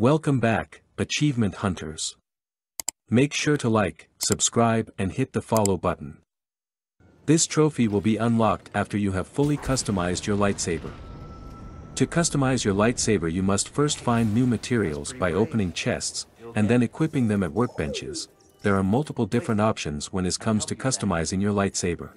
Welcome back, Achievement Hunters. Make sure to like, subscribe and hit the follow button. This trophy will be unlocked after you have fully customized your lightsaber. To customize your lightsaber you must first find new materials by opening chests, and then equipping them at workbenches. There are multiple different options when it comes to customizing your lightsaber.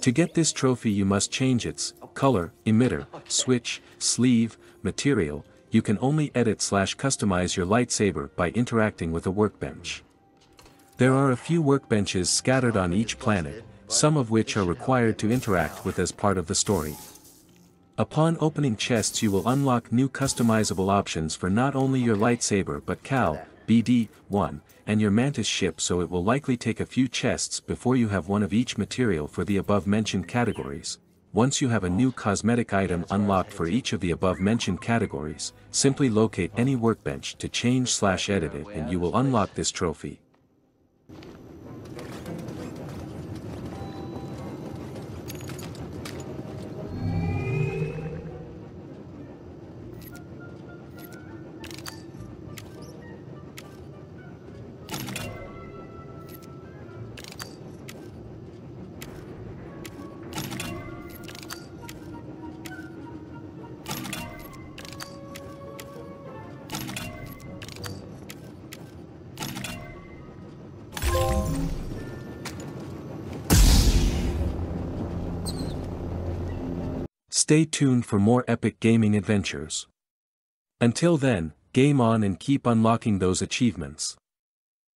To get this trophy you must change its color, emitter, switch, sleeve, material, you can only edit slash customize your lightsaber by interacting with a workbench. There are a few workbenches scattered on each planet, some of which are required to interact with as part of the story. Upon opening chests you will unlock new customizable options for not only your lightsaber but Cal, BD-1, and your Mantis ship so it will likely take a few chests before you have one of each material for the above-mentioned categories. Once you have a new cosmetic item unlocked for each of the above-mentioned categories, simply locate any workbench to change slash edit it and you will unlock this trophy. Stay tuned for more epic gaming adventures. Until then, game on and keep unlocking those achievements.